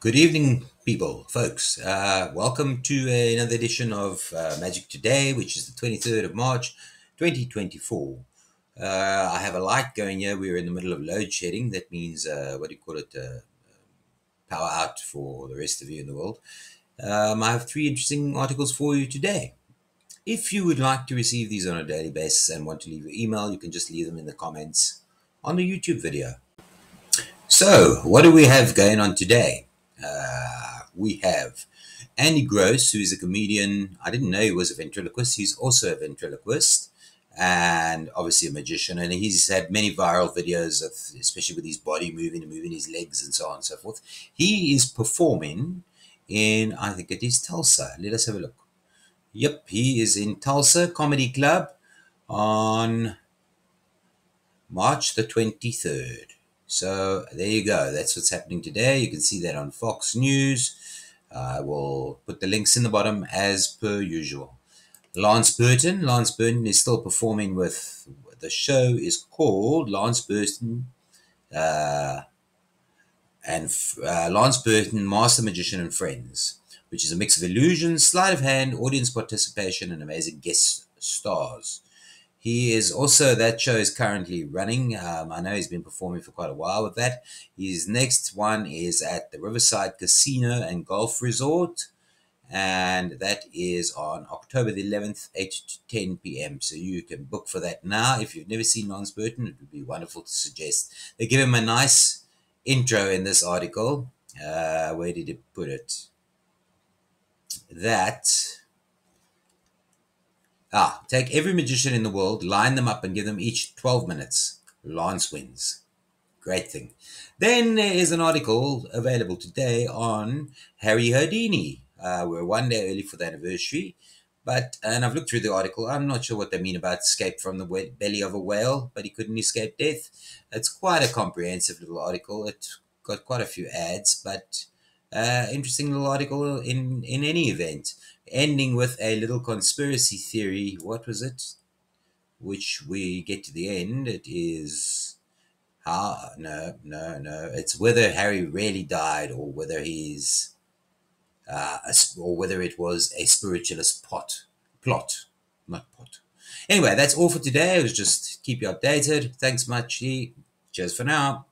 Good evening, people, folks. Uh, welcome to another edition of uh, Magic Today, which is the 23rd of March, 2024. Uh, I have a light going here. We're in the middle of load shedding. That means, uh, what do you call it? Uh, power out for the rest of you in the world. Um, I have three interesting articles for you today. If you would like to receive these on a daily basis and want to leave your email, you can just leave them in the comments on the YouTube video. So, what do we have going on today? We have Andy Gross, who is a comedian. I didn't know he was a ventriloquist. He's also a ventriloquist and obviously a magician. And he's had many viral videos of, especially with his body moving and moving his legs and so on and so forth. He is performing in, I think it is Tulsa. Let us have a look. Yep, he is in Tulsa Comedy Club on March the 23rd. So there you go. That's what's happening today. You can see that on Fox News. I will put the links in the bottom as per usual. Lance Burton. Lance Burton is still performing with the show is called Lance Burton uh, and uh, Lance Burton Master Magician and Friends, which is a mix of illusions, sleight of hand, audience participation, and amazing guest stars. He is also, that show is currently running. Um, I know he's been performing for quite a while with that. His next one is at the Riverside Casino and Golf Resort. And that is on October the 11th, 8 to 10 p.m. So you can book for that now. If you've never seen Lance Burton, it would be wonderful to suggest. They give him a nice intro in this article. Uh, where did he put it? That Ah, take every magician in the world, line them up, and give them each 12 minutes. Lance wins. Great thing. Then there is an article available today on Harry Houdini. Uh, we're one day early for the anniversary, but and I've looked through the article. I'm not sure what they mean about escape from the belly of a whale, but he couldn't escape death. It's quite a comprehensive little article. It got quite a few ads, but uh, interesting little article in in any event ending with a little conspiracy theory. What was it? Which we get to the end. It is how no no no. It's whether Harry really died or whether he's uh, a, or whether it was a spiritualist pot plot, not pot. Anyway, that's all for today. It was just keep you updated. Thanks much. Cheers for now.